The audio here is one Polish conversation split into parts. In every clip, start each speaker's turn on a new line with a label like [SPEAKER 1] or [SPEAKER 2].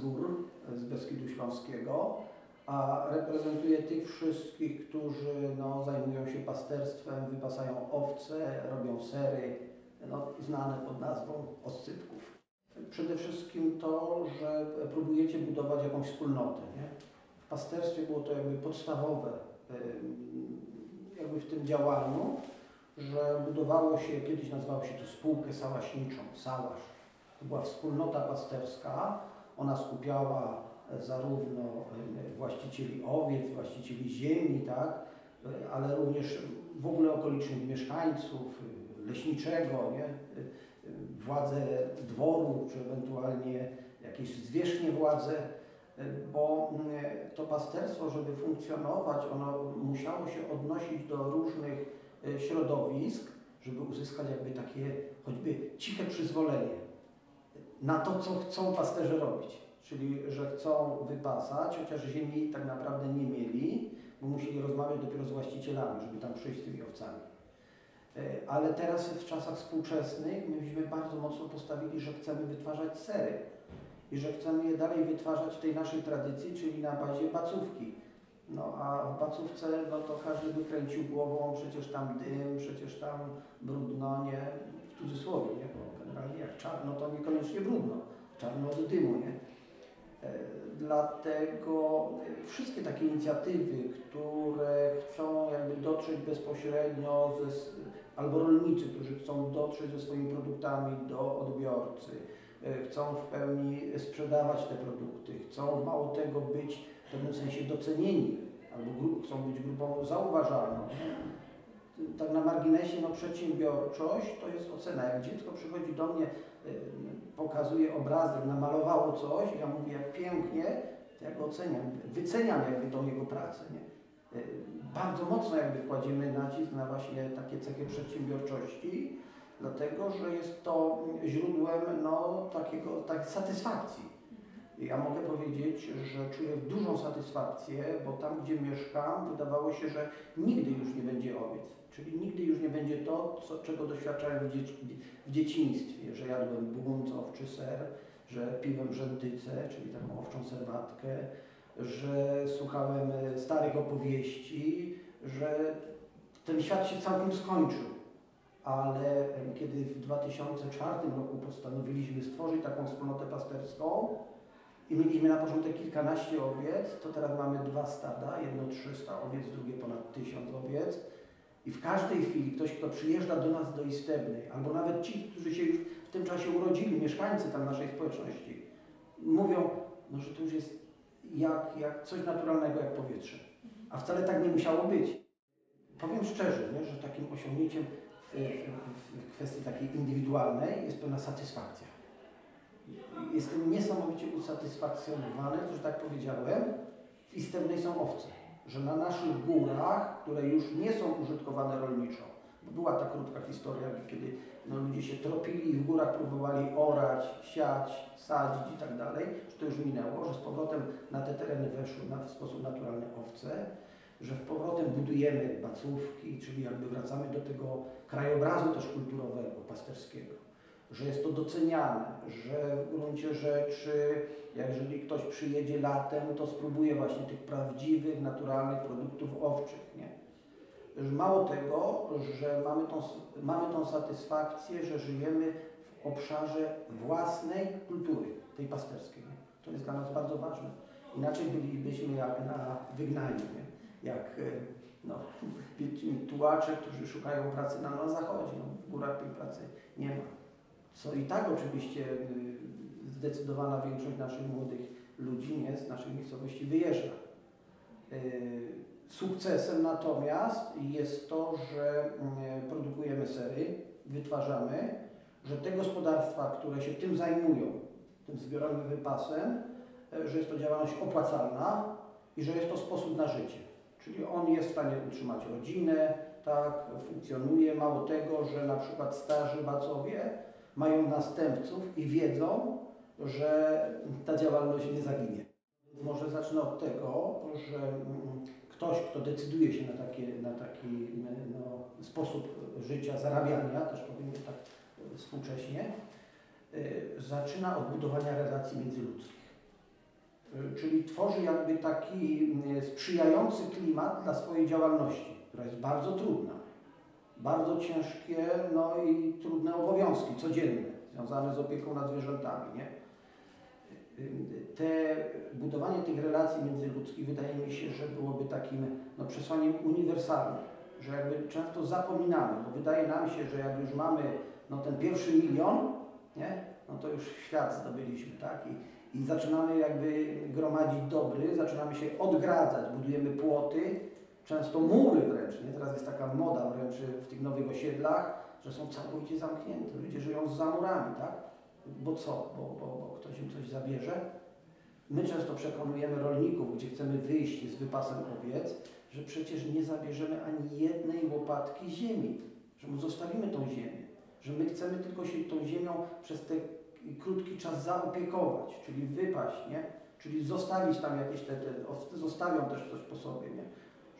[SPEAKER 1] gór, z Beskidu Śląskiego, a reprezentuję tych wszystkich, którzy no, zajmują się pasterstwem, wypasają owce, robią sery, no, znane pod nazwą oscypków. Przede wszystkim to, że próbujecie budować jakąś wspólnotę. Nie? W pasterstwie było to jakby podstawowe jakby w tym działaniu, że budowało się, kiedyś nazywało się to spółkę sałaśniczą, sałasz. To była wspólnota pasterska, ona skupiała zarówno właścicieli owiec, właścicieli ziemi, tak, ale również w ogóle okolicznych mieszkańców, leśniczego, nie? władze dworu, czy ewentualnie jakieś zwierzchnie władze, bo to pasterstwo, żeby funkcjonować, ono musiało się odnosić do różnych środowisk, żeby uzyskać jakby takie choćby ciche przyzwolenie na to, co chcą pasterze robić. Czyli, że chcą wypasać, chociaż ziemi tak naprawdę nie mieli, bo musieli rozmawiać dopiero z właścicielami, żeby tam przyjść z tymi owcami. E, ale teraz w czasach współczesnych myśmy bardzo mocno postawili, że chcemy wytwarzać sery i że chcemy je dalej wytwarzać w tej naszej tradycji, czyli na bazie bacówki. No a w bacówce, no to każdy by kręcił głową, przecież tam dym, przecież tam brudno, nie? W cudzysłowie, nie? Bo generalnie jak czarno, to niekoniecznie brudno. Czarno od dymu, nie? E, dlatego wszystkie takie inicjatywy, które chcą jakby dotrzeć bezpośrednio, ze, albo rolnicy, którzy chcą dotrzeć ze swoimi produktami do odbiorcy, e, chcą w pełni sprzedawać te produkty, chcą mało tego być w pewnym sensie docenieni, albo chcą być grupą zauważalną. Tak na marginesie, no przedsiębiorczość to jest ocena. Jak dziecko przychodzi do mnie, y, pokazuje obrazek, namalowało coś, ja mówię jak pięknie, to ja go oceniam, wyceniam jakby tą jego pracę. Nie? Y, bardzo mocno jakby kładziemy nacisk na właśnie takie cechy przedsiębiorczości, dlatego że jest to źródłem no, takiego, tak, satysfakcji ja mogę powiedzieć, że czuję dużą satysfakcję, bo tam, gdzie mieszkam, wydawało się, że nigdy już nie będzie owiec. Czyli nigdy już nie będzie to, co, czego doświadczałem w, dzieci, w dzieciństwie, że jadłem bunt, owczy ser, że piłem rzędycę, czyli taką owczą serwatkę, że słuchałem starych opowieści, że ten świat się całkiem skończył. Ale kiedy w 2004 roku postanowiliśmy stworzyć taką wspólnotę pasterską, i mieliśmy na początek kilkanaście owiec, to teraz mamy dwa stada, jedno 300 owiec, drugie ponad 1000 owiec. I w każdej chwili ktoś, kto przyjeżdża do nas do Istebnej, albo nawet ci, którzy się już w tym czasie urodzili, mieszkańcy tam naszej społeczności, mówią, no, że to już jest jak, jak coś naturalnego, jak powietrze. A wcale tak nie musiało być. Powiem szczerze, nie, że takim osiągnięciem w, w, w kwestii takiej indywidualnej jest pewna satysfakcja jestem niesamowicie usatysfakcjonowany, że tak powiedziałem, w Istebnej są owce. Że na naszych górach, które już nie są użytkowane rolniczo, była ta krótka historia, kiedy no, ludzie się tropili i w górach próbowali orać, siać, sadzić i tak dalej, że to już minęło, że z powrotem na te tereny weszły na, w sposób naturalny owce, że w powrotem budujemy bacówki, czyli jakby wracamy do tego krajobrazu też kulturowego, pasterskiego że jest to doceniane, że w gruncie rzeczy, jeżeli ktoś przyjedzie latem, to spróbuje właśnie tych prawdziwych, naturalnych produktów owczych. Nie? Mało tego, że mamy tą, mamy tą satysfakcję, że żyjemy w obszarze własnej kultury, tej pasterskiej. Nie? To jest dla nas bardzo ważne. Inaczej bylibyśmy jak na wygnaniu, nie? jak e, no, tułacze, którzy szukają pracy na, na zachodzie. No, w górach tej pracy nie ma co i tak oczywiście y, zdecydowana większość naszych młodych ludzi nie, z naszych miejscowości wyjeżdża. Y, sukcesem natomiast jest to, że y, produkujemy sery, wytwarzamy, że te gospodarstwa, które się tym zajmują, tym zbiorowym wypasem, że jest to działalność opłacalna i że jest to sposób na życie. Czyli on jest w stanie utrzymać rodzinę, tak, funkcjonuje. Mało tego, że na przykład starzy bacowie mają następców i wiedzą, że ta działalność nie zaginie. Może zacznę od tego, że mm, ktoś, kto decyduje się na, takie, na taki no, sposób życia, zarabiania, też powiem tak współcześnie, y, zaczyna od budowania relacji międzyludzkich. Y, Czyli tworzy jakby taki y, sprzyjający klimat dla swojej działalności, która jest bardzo trudna. Bardzo ciężkie no i trudne obowiązki codzienne, związane z opieką nad zwierzętami. Nie? te budowanie tych relacji międzyludzkich wydaje mi się, że byłoby takim no, przesłaniem uniwersalnym, że jakby często zapominamy, bo wydaje nam się, że jak już mamy no, ten pierwszy milion, nie, no to już świat zdobyliśmy, tak? I, I zaczynamy jakby gromadzić dobry, zaczynamy się odgradzać, budujemy płoty, często mury wręcz, nie? Teraz jest taka moda wręcz w tych nowych osiedlach, że są całkowicie zamknięte, ludzie żyją za murami, tak? Bo co? Bo, bo, bo ktoś im coś zabierze? My często przekonujemy rolników, gdzie chcemy wyjść z wypasem owiec, że przecież nie zabierzemy ani jednej łopatki ziemi, że mu zostawimy tą ziemię, że my chcemy tylko się tą ziemią przez ten krótki czas zaopiekować, czyli wypaść, nie? Czyli zostawić tam jakieś te, te zostawią też coś po sobie, nie?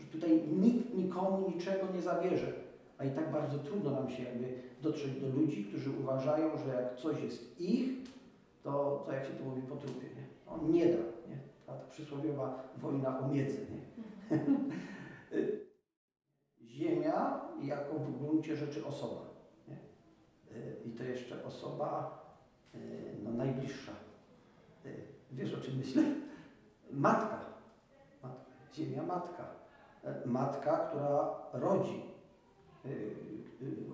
[SPEAKER 1] Że tutaj nikt nikomu niczego nie zabierze, a i tak bardzo trudno nam się jakby dotrzeć do ludzi, którzy uważają, że jak coś jest ich, to, to jak się to mówi, po trupie, nie? On nie da, nie? Ta, ta przysłowiowa wojna o miedzę, nie? Ziemia jako w gruncie rzeczy osoba, nie? I to jeszcze osoba no, najbliższa. Wiesz o czym myślę? Matka. Matka. Ziemia matka. Matka, która rodzi,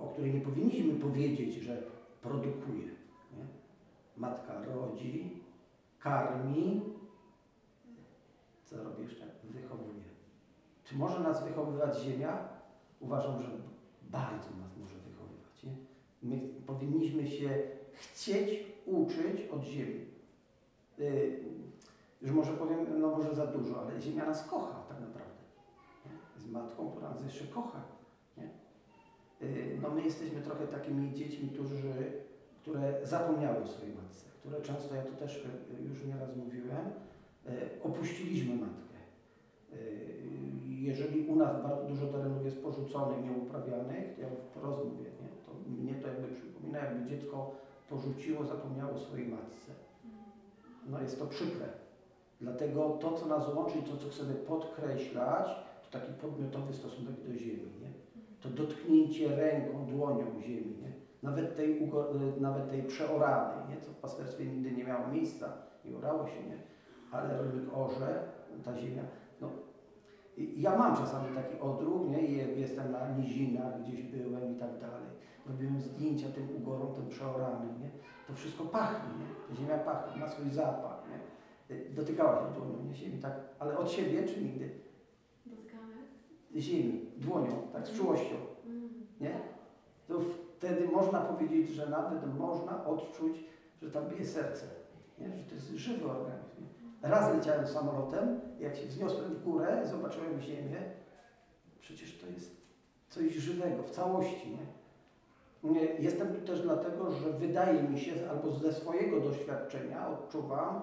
[SPEAKER 1] o której nie powinniśmy powiedzieć, że produkuje. Nie? Matka rodzi, karmi, co robi jeszcze? Wychowuje. Czy może nas wychowywać ziemia? Uważam, że bardzo nas może wychowywać. Nie? My powinniśmy się chcieć uczyć od ziemi. Już może powiem, no może za dużo, ale ziemia nas kocha tak naprawdę. Matką, która nas jeszcze kocha. Nie? Yy, no my jesteśmy trochę takimi dziećmi, którzy, które zapomniały o swojej matce, które często, ja to też już nieraz mówiłem, yy, opuściliśmy matkę. Jeżeli u nas bardzo dużo terenów jest porzuconych, nieuprawianych, ja wprost mówię, nie? to mnie to jakby przypomina, jakby dziecko porzuciło, zapomniało o swojej matce. No jest to przykre. Dlatego to, co nas łączy to, co chcemy podkreślać, to taki podmiotowy stosunek do ziemi. Nie? To dotknięcie ręką, dłonią ziemi. Nie? Nawet, tej, nawet tej przeoranej, nie? co w pasterstwie nigdy nie miało miejsca, nie orało się, nie? ale rolnik orze, ta ziemia. No, ja mam czasami taki odruch, nie? Jestem na nizinach, gdzieś byłem i tak dalej. Robiłem zdjęcia tym ugorom, tym przeoranym, nie? To wszystko pachnie, nie? Ta ziemia pachnie, ma swój zapach, nie? Dotykała się dłonią, nie ziemi, tak? Ale od siebie czy nigdy? Ziemi, dłonią, tak, z czułością, nie? To wtedy można powiedzieć, że nawet można odczuć, że tam bije serce, nie? Że to jest żywy organizm. Nie? Raz leciałem samolotem, jak się wzniosłem w górę, zobaczyłem ziemię, przecież to jest coś żywego w całości. Nie? Jestem tu też dlatego, że wydaje mi się, albo ze swojego doświadczenia odczuwam,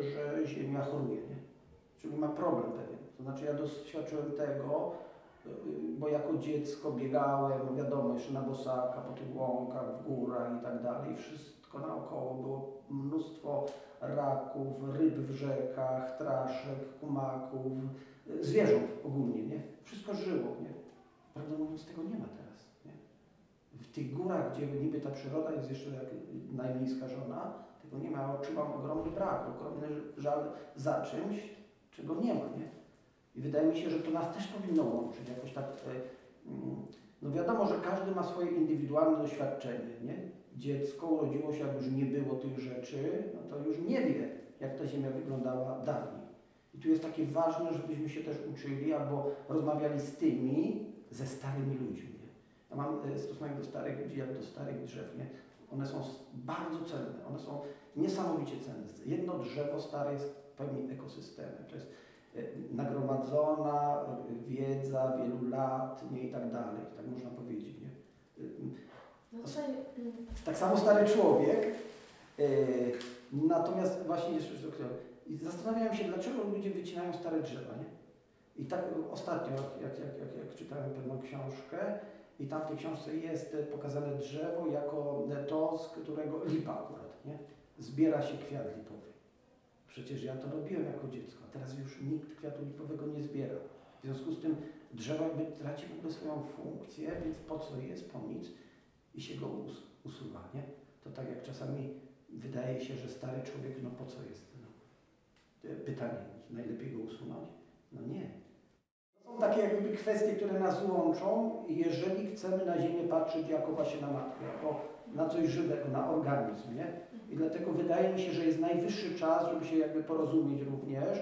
[SPEAKER 1] że Ziemia choruje, nie? czyli ma problem pewien. To znaczy ja doświadczyłem tego, bo jako dziecko biegałem, no wiadomo, jeszcze na bosaka, po tych łąkach, w górach i tak dalej. Wszystko naokoło było mnóstwo raków, ryb w rzekach, traszek, kumaków, zwierząt ogólnie, nie? Wszystko żyło, nie? Prawdę mówiąc, tego nie ma teraz, nie? W tych górach, gdzie niby ta przyroda jest jeszcze jak najmniej skażona, tego nie ma. Odczuwam ogromny brak, ogromny żal za czymś, czego nie ma, nie? I wydaje mi się, że to nas też powinno łączyć jakoś tak. No wiadomo, że każdy ma swoje indywidualne doświadczenie, nie? Dziecko urodziło się, jak już nie było tych rzeczy, no to już nie wie, jak ta ziemia wyglądała dawniej. I tu jest takie ważne, żebyśmy się też uczyli albo rozmawiali z tymi, ze starymi ludźmi. Nie? Ja mam stosunek do starych ludzi jak do starych drzew. Nie? One są bardzo cenne, one są niesamowicie cenne. Jedno drzewo stare jest pełni ekosystemem. To jest nagromadzona wiedza wielu lat nie, i tak dalej, tak można powiedzieć. Nie?
[SPEAKER 2] No tutaj,
[SPEAKER 1] Tak samo stary człowiek. Natomiast właśnie jeszcze i zastanawiałem się, dlaczego ludzie wycinają stare drzewa. Nie? I tak ostatnio, jak, jak, jak, jak, czytałem pewną książkę, I tam w tej książce jest e, pokazane drzewo jako e, to, z którego lipa akurat, nie? Zbiera się kwiat lipowy. Przecież ja to robiłem jako dziecko, teraz już nikt kwiatu lipowego nie zbiera. W związku z tym drzewo jakby traci w ogóle swoją funkcję, więc po co jest, po nic i się go us usuwa, nie? To tak jak czasami wydaje się, że stary człowiek, no po co jest? No. E, Pytanie, najlepiej go usunąć? No nie. To są takie jakby kwestie, które nas łączą, jeżeli chcemy na Ziemię patrzeć jako właśnie na matkę, jako na coś żywego, na organizm, nie? I dlatego wydaje mi się, że jest najwyższy czas, żeby się jakby porozumieć również.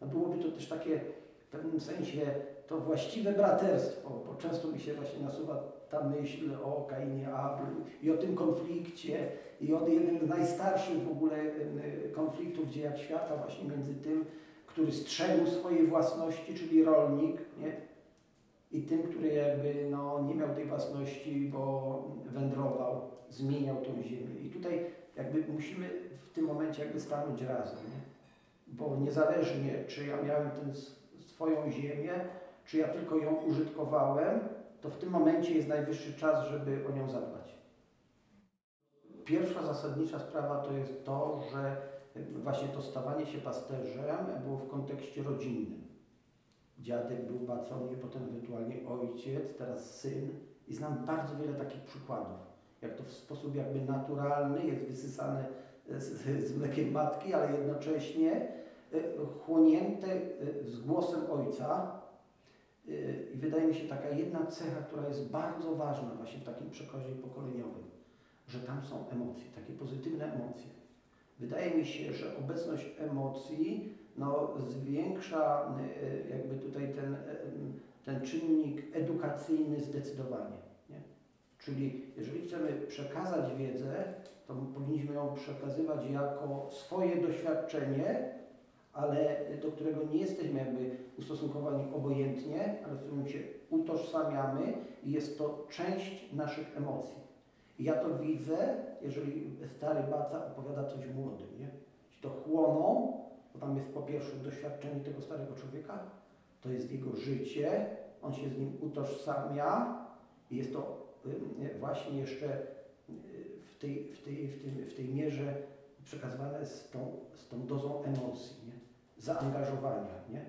[SPEAKER 1] No byłoby to też takie w pewnym sensie to właściwe braterstwo, bo często mi się właśnie nasuwa ta myśl o Kainie Ablu i o tym konflikcie i o jednym z najstarszych w ogóle konfliktów w dziejach świata właśnie między tym, który strzegł swojej własności, czyli rolnik, nie? I tym, który jakby no, nie miał tej własności, bo wędrował, zmieniał tą ziemię. I tutaj jakby musimy w tym momencie jakby stanąć razem, nie? bo niezależnie czy ja miałem tę swoją ziemię, czy ja tylko ją użytkowałem, to w tym momencie jest najwyższy czas, żeby o nią zadbać. Pierwsza zasadnicza sprawa to jest to, że właśnie to stawanie się pasterzem było w kontekście rodzinnym. Dziadek był bacą, potem ewentualnie ojciec, teraz syn. I znam bardzo wiele takich przykładów, jak to w sposób jakby naturalny jest wysysane z, z mlekiem matki, ale jednocześnie e, chłonięte e, z głosem ojca. E, I wydaje mi się taka jedna cecha, która jest bardzo ważna właśnie w takim przekazie pokoleniowym, że tam są emocje, takie pozytywne emocje. Wydaje mi się, że obecność emocji no, zwiększa jakby tutaj ten, ten czynnik edukacyjny zdecydowanie. Nie? Czyli jeżeli chcemy przekazać wiedzę, to powinniśmy ją przekazywać jako swoje doświadczenie, ale do którego nie jesteśmy jakby ustosunkowani obojętnie, ale z którym się utożsamiamy i jest to część naszych emocji. I ja to widzę, jeżeli stary baca opowiada coś młodym, nie? To chłoną, tam jest po pierwsze doświadczenie tego starego człowieka, to jest jego życie, on się z nim utożsamia i jest to właśnie jeszcze w tej, w tej, w w tej mierze przekazywane z tą, z tą dozą emocji, nie? zaangażowania. Nie?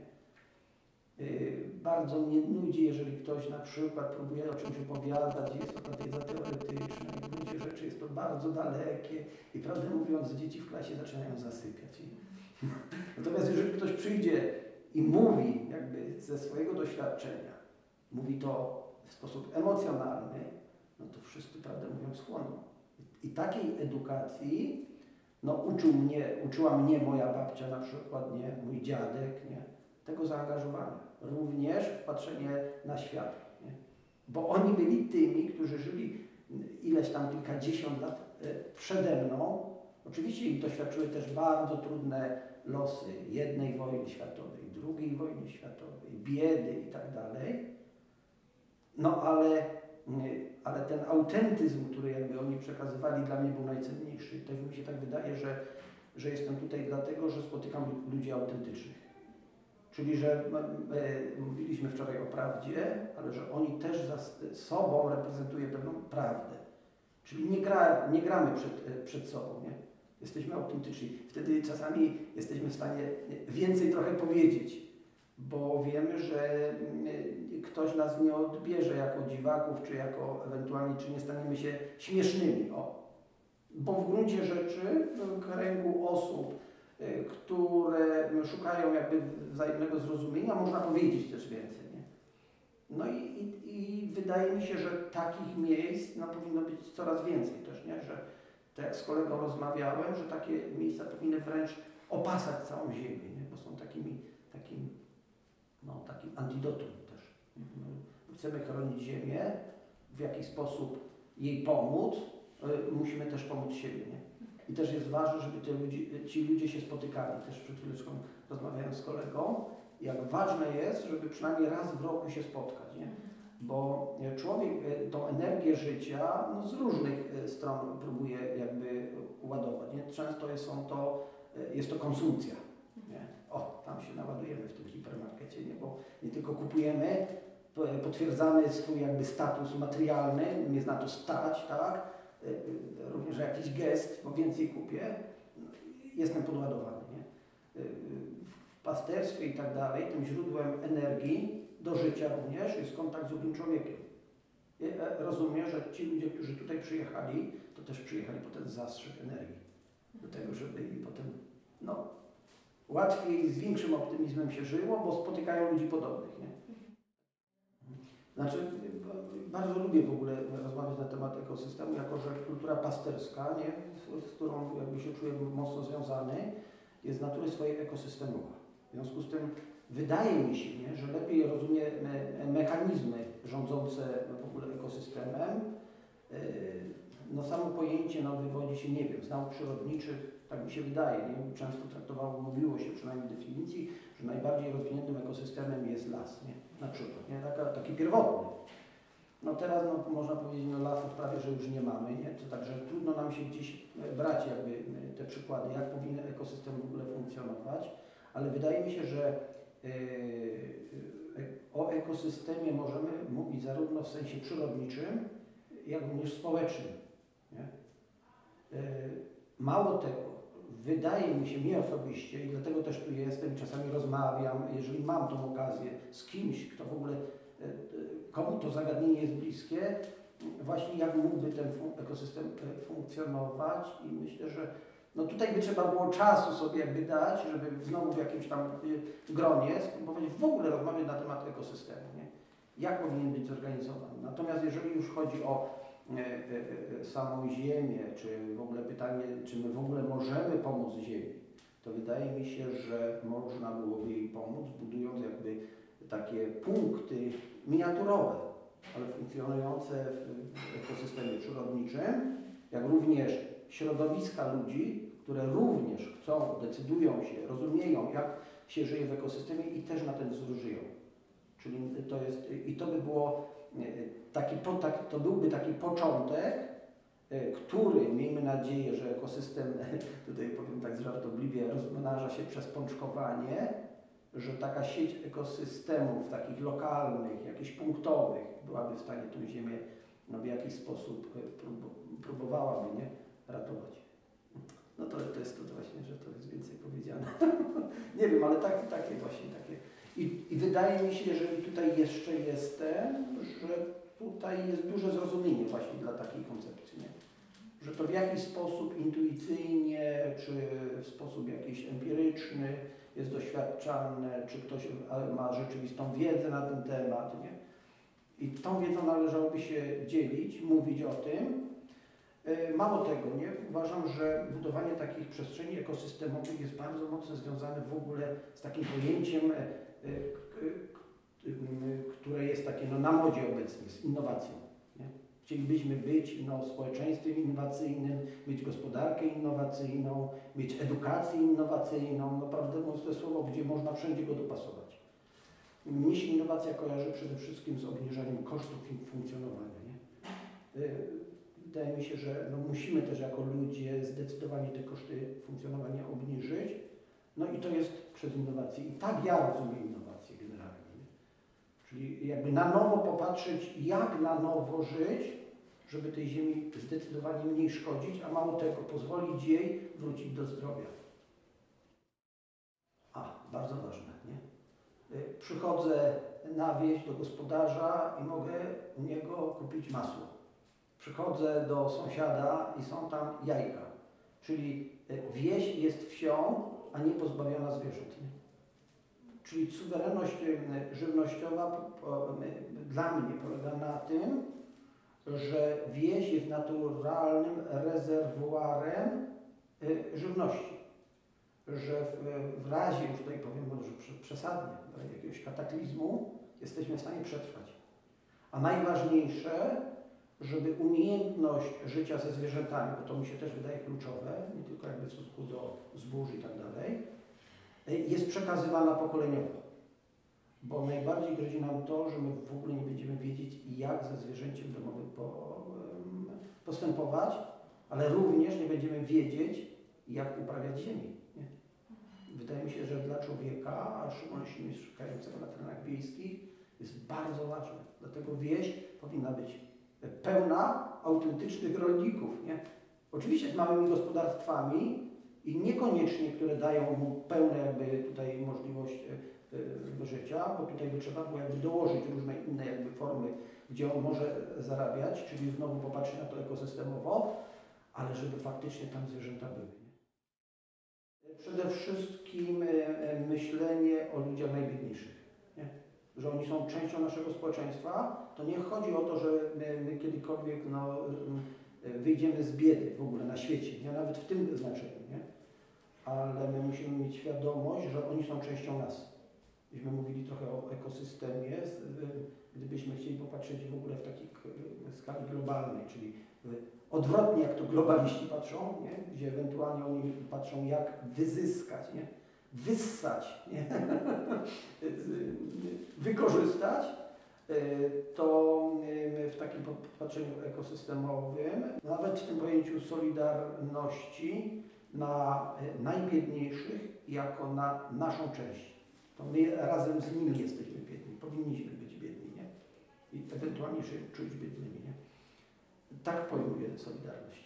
[SPEAKER 1] Yy, bardzo mnie nudzi, jeżeli ktoś na przykład próbuje o czymś opowiadać, jest to prawie za teoretyczne, i w gruncie rzeczy jest to bardzo dalekie i prawdę mówiąc dzieci w klasie zaczynają zasypiać. Natomiast jeżeli ktoś przyjdzie i mówi jakby ze swojego doświadczenia, mówi to w sposób emocjonalny, no to wszyscy, prawdę mówiąc, chłoną. I takiej edukacji no, uczył mnie, uczyła mnie moja babcia na przykład, nie, mój dziadek, nie, tego zaangażowania. Również w patrzenie na świat. Nie? Bo oni byli tymi, którzy żyli ileś tam kilkadziesiąt lat e, przede mną. Oczywiście ich doświadczyły też bardzo trudne losy jednej wojny światowej, drugiej wojny światowej, biedy i tak dalej. No ale ale ten autentyzm, który jakby oni przekazywali, dla mnie był najcenniejszy. Też mi się tak wydaje, że, że jestem tutaj dlatego, że spotykam ludzi autentycznych. Czyli, że e, mówiliśmy wczoraj o prawdzie, ale że oni też za sobą reprezentują pewną prawdę. Czyli nie, gra, nie gramy przed, przed sobą, nie? Jesteśmy autentyczni. Wtedy czasami jesteśmy w stanie więcej trochę powiedzieć, bo wiemy, że ktoś nas nie odbierze jako dziwaków, czy jako ewentualnie, czy nie staniemy się śmiesznymi. O. Bo w gruncie rzeczy w kręgu osób, y, które szukają jakby wzajemnego zrozumienia, można powiedzieć też więcej. Nie? No i, i, i, wydaje mi się, że takich miejsc no, powinno być coraz więcej też, nie? że z kolegą rozmawiałem, że takie miejsca powinny wręcz opasać całą ziemię, nie? bo są takimi, takim, no, takim antidotum chcemy chronić Ziemię, w jaki sposób jej pomóc, y, musimy też pomóc siebie. Nie? I też jest ważne, żeby ludzi, ci ludzie się spotykali. Też przed chwileczką rozmawiałem z kolegą, jak ważne jest, żeby przynajmniej raz w roku się spotkać. Nie? Bo człowiek y, tą energię życia no, z różnych y, stron próbuje jakby ładować. Nie? Często są to, jest to konsumpcja. Nie? O, tam się naładujemy w tym hipermarkecie, nie? bo nie tylko kupujemy, po- potwierdzamy swój jakby status materialny, mnie jest na to stać, tak? Również jakiś gest, bo więcej kupię, jestem podładowany, nie? W pasterstwie i tak dalej, tym źródłem energii do życia również jest kontakt z drugim człowiekiem. E, Rozumiem, że ci ludzie, którzy tutaj przyjechali, to też przyjechali po ten zastrzyk energii. Do tego, żeby i potem, no, łatwiej, z większym optymizmem się żyło, bo spotykają ludzi podobnych, nie? Znaczy, bardzo lubię w ogóle rozmawiać na temat ekosystemu, jako że kultura pasterska, nie, z, z którą jakby się czuję mocno związany, jest z natury swojej ekosystemowa. W związku z tym wydaje mi się, nie, że lepiej rozumie me, mechanizmy rządzące w ogóle ekosystemem. Yy, No samo pojęcie no, wywodzi się, nie wiem, z nauk przyrodniczych, tak mi się wydaje, nie? często traktowało, mówiło się przynajmniej w definicji, że najbardziej rozwiniętym ekosystemem jest las, nie? na przykład, nie? Taka, taki pierwotny. No teraz no, można powiedzieć, no lasów prawie, że już nie mamy, nie? To także trudno nam się gdzieś e, brać jakby e, te przykłady, jak powinien ekosystem w ogóle funkcjonować, ale wydaje mi się, że o ekosystemie możemy mówić zarówno w sensie przyrodniczym, jak również społecznym. Nie? E, Mało tego, wydaje mi się, mi osobiście, i dlatego też tu jestem, czasami rozmawiam, jeżeli mam tą okazję z kimś, kto w ogóle, e, e, komu to zagadnienie jest bliskie, właśnie jak mógłby ten ekosystem e, funkcjonować i myślę, że no tutaj by trzeba było czasu sobie jakby dać, żeby znowu w jakimś tam y, gronie spróbować w ogóle rozmawiać na temat ekosystemu, nie? jak powinien być zorganizowany. Natomiast jeżeli już chodzi o e, e, e, samą Ziemię, czy w ogóle pytanie, czy my w ogóle możemy pomóc Ziemi, to wydaje mi się, że można byłoby jej pomóc, budując jakby takie punkty miniaturowe, ale funkcjonujące w ekosystemie przyrodniczym, jak również środowiska ludzi, które również chcą, decydują się, rozumieją, jak się żyje w ekosystemie i też na ten wzór żyją. Czyli to jest, i to by było e, taki, taki, to byłby taki początek, e, który, miejmy nadzieję, że ekosystem, tutaj powiem tak żartobliwie, rozmnaża się przez pączkowanie, że taka sieć ekosystemów takich lokalnych, jakichś punktowych byłaby w stanie tą ziemię no, w jakiś sposób e, prób- próbowałaby nie, ratować. No to, to jest to właśnie, że to jest więcej powiedziane. nie wiem, ale tak, takie właśnie takie. I, I wydaje mi się, jeżeli tutaj jeszcze jestem, że tutaj jest duże zrozumienie właśnie dla takiej koncepcji. Nie? Że to w jakiś sposób intuicyjnie, czy w sposób jakiś empiryczny jest doświadczalne, czy ktoś ma rzeczywistą wiedzę na ten temat. Nie? I tą wiedzą należałoby się dzielić, mówić o tym. E, Mało tego, nie? uważam, że budowanie takich przestrzeni ekosystemowych jest bardzo mocno związane w ogóle z takim pojęciem, e, e, które jest takie no, na modzie obecnie, z innowacją. Nie? Chcielibyśmy być no, społeczeństwem innowacyjnym, mieć gospodarkę innowacyjną, mieć edukację innowacyjną, no prawdę mówiąc to słowo, gdzie można wszędzie go dopasować. Mnie się innowacja kojarzy przede wszystkim z obniżaniem kosztów fun- funkcjonowania. Nie? Wydaje mi się, że no musimy też jako ludzie zdecydowanie te koszty funkcjonowania obniżyć. No i to jest przez innowacje. I tak ja rozumiem innowacje generalnie. Nie? Czyli jakby na nowo popatrzeć, jak na nowo żyć, żeby tej ziemi zdecydowanie mniej szkodzić, a mało tego, pozwolić jej wrócić do zdrowia. A, bardzo ważne, nie? Y, Przychodzę na wieś do gospodarza i mogę u niego kupić masło. Przychodzę do sąsiada i są tam jajka. Czyli y, wieś jest wsią, a nie pozbawiona zwierząt. Czyli suwerenność y, żywnościowa y, dla mnie polega na tym, że wieś jest naturalnym rezerwuarem żywności. Że w, w razie, już tutaj powiem może prze- przesadnie, jakiegoś kataklizmu jesteśmy w stanie przetrwać. A najważniejsze, żeby umiejętność życia ze zwierzętami, bo to mi się też wydaje kluczowe, nie tylko jakby w stosunku do zbóż i tak dalej, jest przekazywana pokoleniowo. Bo najbardziej grozi nam to, że my w ogóle nie będziemy wiedzieć, jak ze zwierzęciem domowym postępować, ale również nie będziemy wiedzieć, jak uprawiać ziemię. Nie? Wydaje mi się, że dla człowieka, a szczególnie mieszkającego na terenach wiejskich, jest bardzo ważne. Dlatego wieś powinna być pełna autentycznych rolników. Nie? Oczywiście z małymi gospodarstwami i niekoniecznie, które dają mu pełne jakby tutaj możliwość e, e, życia, bo tutaj by trzeba było jakby dołożyć różne inne jakby formy, gdzie on może zarabiać, czyli znowu popatrzeć na to ekosystemowo, ale żeby faktycznie tam zwierzęta były. Przede wszystkim e, myślenie o ludziach najbiedniejszych. Że oni są częścią naszego społeczeństwa, to nie chodzi o to, że my, my kiedykolwiek no, y, wyjdziemy z biedy w ogóle na świecie, nie? nawet w tym znaczeniu, nie? ale my musimy mieć świadomość, że oni są częścią nas. Byśmy mówili trochę o ekosystemie, y, gdybyśmy chcieli popatrzeć w ogóle w takiej y, skali globalnej, czyli odwrotnie jak to globaliści patrzą, nie? gdzie ewentualnie oni patrzą jak wyzyskać, nie? Wyssać, nie? wykorzystać, y, to y, w takim patrzeniu ekosystemowym, nawet w tym pojęciu solidarności na y, najbiedniejszych jako na naszą część. To my razem z nimi jesteśmy biedni, powinniśmy być biedni, nie? I ewentualnie się czuć biednymi, nie? Tak pojmuję Solidarność.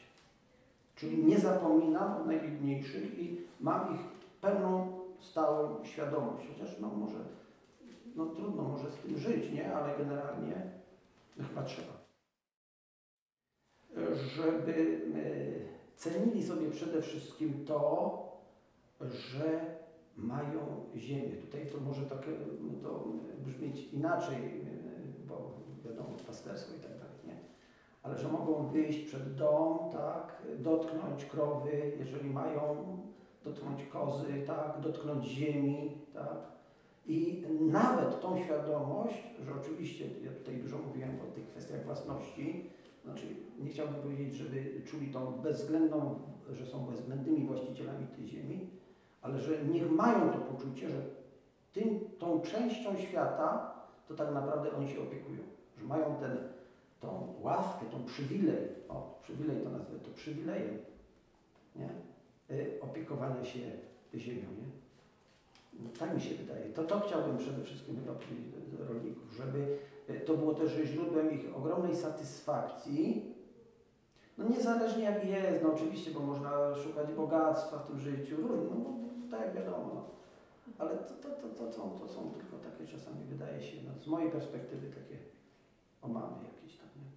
[SPEAKER 1] Czyli nie zapominam o najbiedniejszych i mam ich pełną, stałą świadomość. Chociaż no może, no trudno może z tym żyć, nie? Ale generalnie no chyba trzeba. Żeby e, cenili sobie przede wszystkim to, że mają ziemię. Tutaj to może tak e, to brzmieć inaczej, bo wiadomo, pasterstwo i tak dalej, nie? Ale że mogą wyjść przed dom, tak, dotknąć krowy, jeżeli mają, dotknąć kozy, tak, dotknąć ziemi, tak. I nawet tą świadomość, że oczywiście, ja tutaj dużo mówiłem o tych kwestiach własności, znaczy nie chciałbym powiedzieć, żeby czuli tą bezwzględną, że są bezwzględnymi właścicielami tej ziemi, ale że niech mają to poczucie, że tym, tą częścią świata to tak naprawdę oni się opiekują, że mają ten, tą łaskę, tą przywilej, o przywilej to nazwę, to przywilejem, nie? Y, opiekowania się ziemią, nie? No, tak mi się wydaje. To, to chciałbym przede wszystkim chyba powiedzieć do- rolników, żeby y, to było też źródłem ich ogromnej satysfakcji, no niezależnie jak jest, no oczywiście, bo można szukać bogactwa w tym życiu, no, tak jak wiadomo, no. ale to, to, to, to, są, to są tylko takie czasami, wydaje się, no, z mojej perspektywy takie omamy jakieś tam, nie?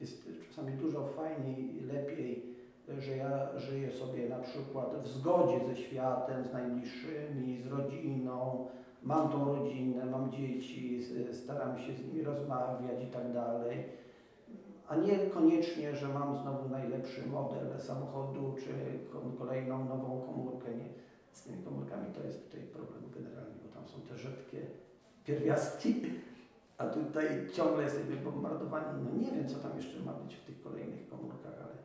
[SPEAKER 1] Jest czasami dużo fajniej, lepiej, że ja żyję sobie na przykład w zgodzie ze światem, z najbliższymi, z rodziną, mam tą rodzinę, mam dzieci, staram się z nimi rozmawiać i tak dalej a nie koniecznie, że mam znowu najlepszy model samochodu, czy ko- kolejną nową komórkę. Nie. Z tymi komórkami to jest tutaj problem generalnie, bo tam są te rzadkie pierwiastki, a tutaj ciągle jesteśmy bombardowani. No nie wiem, co tam jeszcze ma być w tych kolejnych komórkach, ale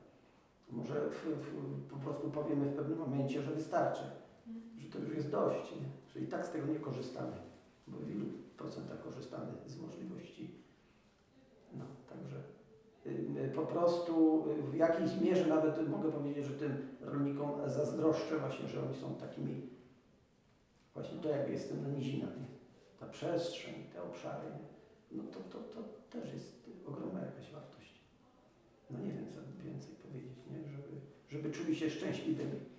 [SPEAKER 1] może w, w, po prostu powiemy w pewnym momencie, że wystarczy, że to już jest dość, nie? że i tak z tego nie korzystamy, bo w ilu procentach korzystamy z możliwości. No, także y, po prostu y, w jakiejś mierze nawet mogę powiedzieć, że tym rolnikom zazdroszczę właśnie, że oni są takimi, właśnie to jakby jestem na nizinach, nie? ta przestrzeń, te obszary, nie? no to, to, to też jest ogromna jakaś wartość. No nie wiem, co więcej żeby czuli się szczęśliwymi.